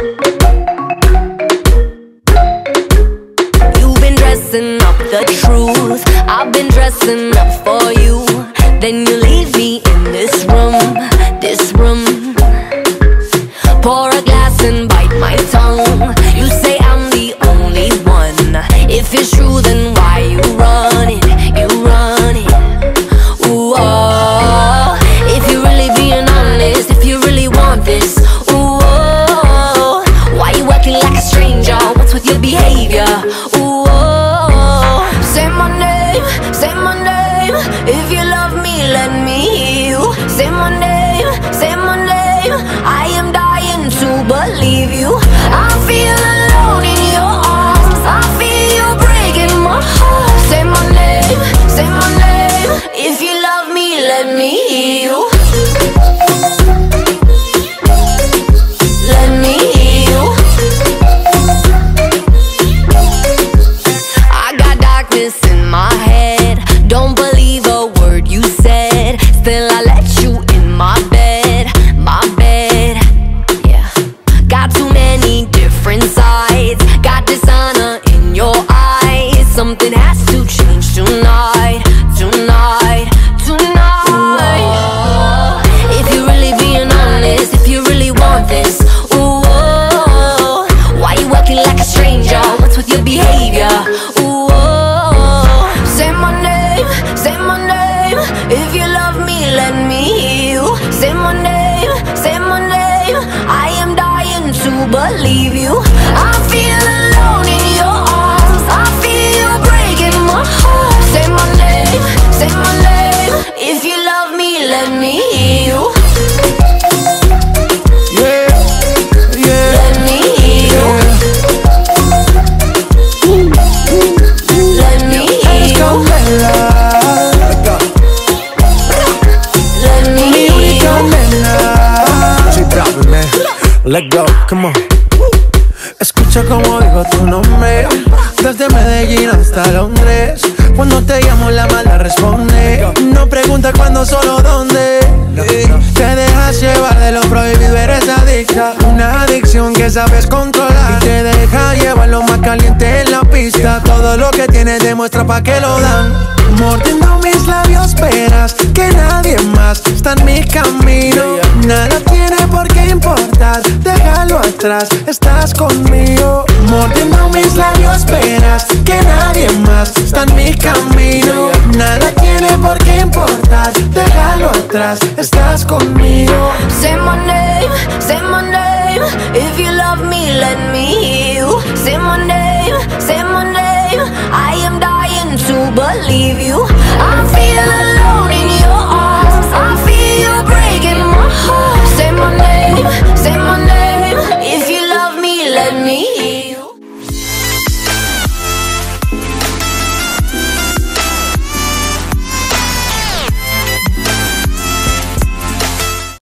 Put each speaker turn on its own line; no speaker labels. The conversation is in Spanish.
You've been dressing up the truth, I've been dressing up for you. Then you leave me in this room, this room. Pour a glass and say my name. I am dying to believe you. I feel alone in your arms. I feel you breaking my heart. Say my name, say my name. If you love me, let me hear you. Let me hear. I got darkness in my head. Don't believe a word you said. Still, I to believe Let
go, come on. Escucha como digo tu nombre. Desde Medellín hasta Londres. Cuando te llamo la mala responde. No pregunta cuándo, solo dónde. Te dejas llevar de lo prohibido, eres adicta. Una adicción que sabes controlar. Y te deja llevar lo más caliente en la pista. Todo lo que tienes demuestra pa' que lo dan. Mordiendo mis labios verás que nadie estás conmigo Mordiendo mis labios verás que nadie más está en mi camino Nada tiene por qué importar, déjalo atrás, estás conmigo
Say my name, say my name. If you love me, let me hear you. Say my name, say my name. I am dying to believe you. I feel